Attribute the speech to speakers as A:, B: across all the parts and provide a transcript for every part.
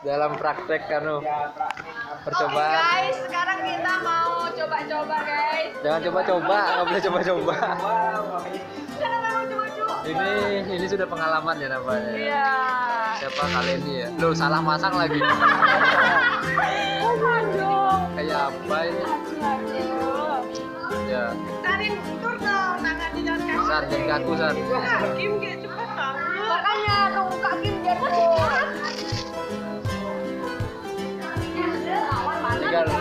A: dalam praktek kanu percobaan.
B: Guys, sekarang kita mau coba-coba guys.
A: Jangan coba-coba, nggak boleh coba-coba. Ini ini sudah pengalaman ya namanya.
B: Iya.
A: Siapa kali ini ya? Lo salah masang lagi.
B: Aduh.
A: Kayak apa ini? Ya,
B: Tarik tur dong tangan di dalam kaki.
A: San, jangan kaku San.
B: Kim kayak cepet. Makanya kamu kak Kim jatuh.
A: Tinggal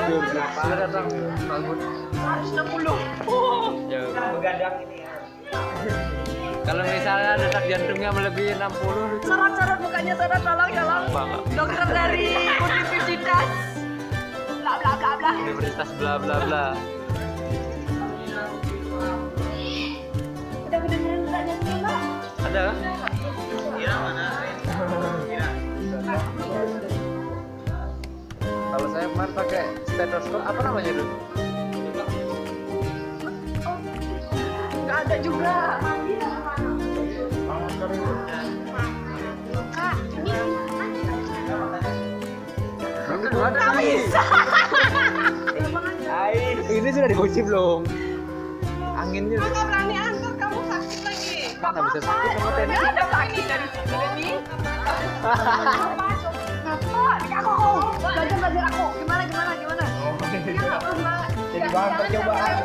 A: dur. Sudah datang bangun.
B: 160. Oh.
A: Ya.
C: begadang ini ya
A: Kalau misalnya detak jantungnya melebihi 60 itu
B: Syarat-syarat mukanya syarat tolong tolong.
A: banget.
B: Dokter dari Universitas. Bla bla bla bla.
A: Universitas bla bla bla. Kalau saya kemarin pakai stetoskop apa namanya itu?
B: Nggak ada juga. Kak, ini bisa.
A: Sudah dikunci belum? Anginnya
B: berani antar kamu sakit lagi.
A: mana bisa sakit sama
B: ada sakit dari sini
C: bahan percobaan.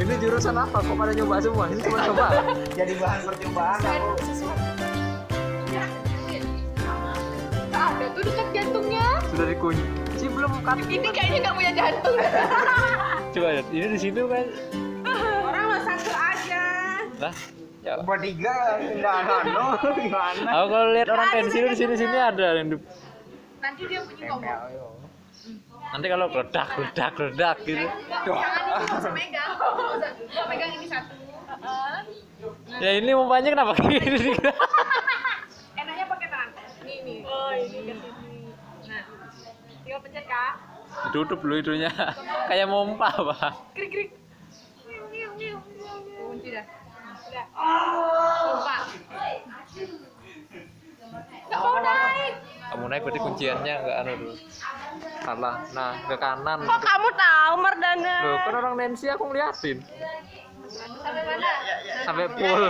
A: Ini jurusan apa? Kok pada nyoba semua? Ini cuma coba.
C: jadi bahan percobaan
B: Nggak ada tuh dekat jantungnya.
A: Sudah dikunci belum kan?
B: Ini kayaknya nggak punya jantung.
A: Coba lihat. Ini di situ kan.
B: Orang mah satu aja.
A: Lah. Ya.
C: bertiga enggak anu gimana
A: Aku kalau lihat orang pensiun di sini sini ada yang di-
B: Nanti dia bunyi ngomong.
A: Nanti kalau geledak geledak geledak gitu.
B: Jangan ini bisa megang. Bisa megang ini satu.
A: Ya ini umpanya kenapa gini?
B: Enaknya pakai tangan. Ini ini. Oh ini ke sini. Nah, tinggal pencet kak.
A: Ditutup dulu hidungnya. Kayak mompa, Pak.
B: Krik krik. Kunci dah. Udah. Naik
A: berarti kunciannya enggak anu dulu. Salah. Nah, ke kanan.
B: Kok kamu tahu Mardana?
A: Loh, kan orang Nancy aku ngeliatin.
B: Sampai mana?
A: Sampai full.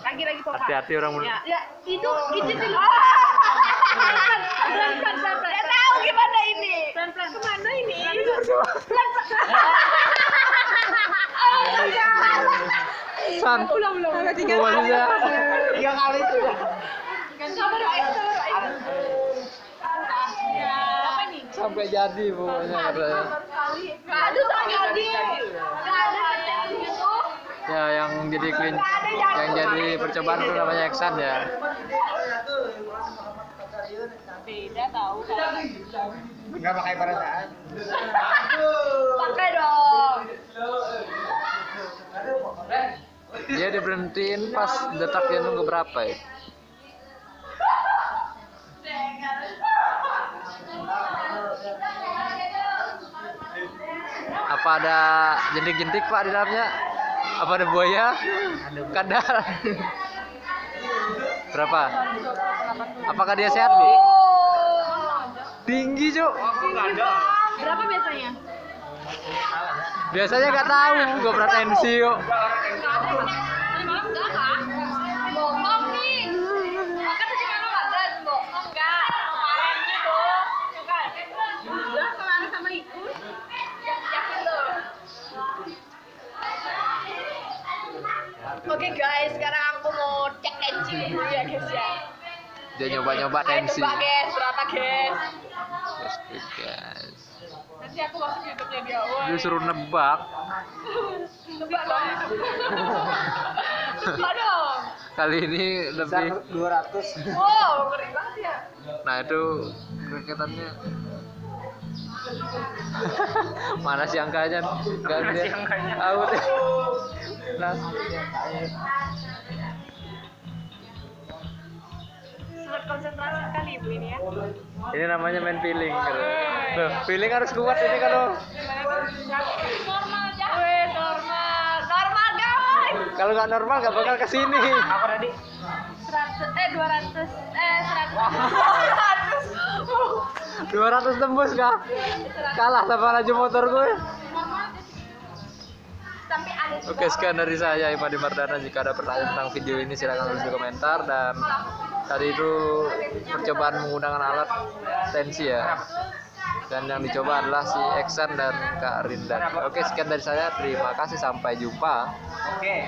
B: Lagi lagi.
A: Hati-hati orang
B: Ya,
A: muda.
B: ya itu gitu dulu. Pelan pelan pelan pelan pelan. Ya tahu gimana ini. Pelan pelan. Ke mana ini? Pelan pelan.
A: San.
B: Ulang ulang. Tiga kali.
C: tiga kali sudah
B: Sabar ayo sabar ayo.
A: Sampai jadi pokoknya
B: ada tak jadi. Gak ada yang gitu.
A: Ya, yang jadi clean, yang jadi percobaan itu namanya Eksan ya.
B: Beda tahu kan.
C: enggak pakai perasaan
B: Pakai dong.
A: Dia diberhentiin pas detak jantung keberapa ya? Apa ada jentik-jentik Pak di dalamnya? Apa ada buaya? Kadal. Berapa? Apakah dia sehat, Bi? Tinggi, Cuk.
B: Berapa biasanya?
A: Biasanya nggak tahu, nggak pernah tensi kok.
B: Oke guys, sekarang aku mau cek tensi dulu ya guys ya.
A: Dia nyoba-nyoba
B: Ayo
A: tensi.
B: tebak guys, berapa guys?
A: Yes, guys.
B: Nanti aku masuk YouTube-nya dia. Woi.
A: Dia suruh nebak.
B: Tebak dong. Tebak dong.
A: Kali ini lebih.
C: dua ratus
B: Wow, ngeri banget ya.
A: Nah itu kereketannya. Mana sih angkanya? Gak
C: Mana
A: dia.
C: sih angkanya?
A: Tahu deh. Nah,
B: Sangat konsentrasi sekali ibu ini ya.
A: ini namanya main feeling. Gitu. Loh, feeling harus kuat ini kalau
B: Normal aja. Weh, normal. Normal guys.
A: kalau nggak normal nggak bakal ke sini.
C: apa tadi
B: 100 eh 200 eh 100. 200.
A: 200 tembus kah? Kalah sama laju motor gue. Oke, sekian dari saya Imadi Mardana. Jika ada pertanyaan tentang video ini silahkan tulis di komentar dan tadi itu percobaan menggunakan alat tensi ya. Dan yang dicoba adalah si Eksan dan Kak Rindan. Oke, sekian dari saya. Terima kasih. Sampai jumpa.
C: Oke.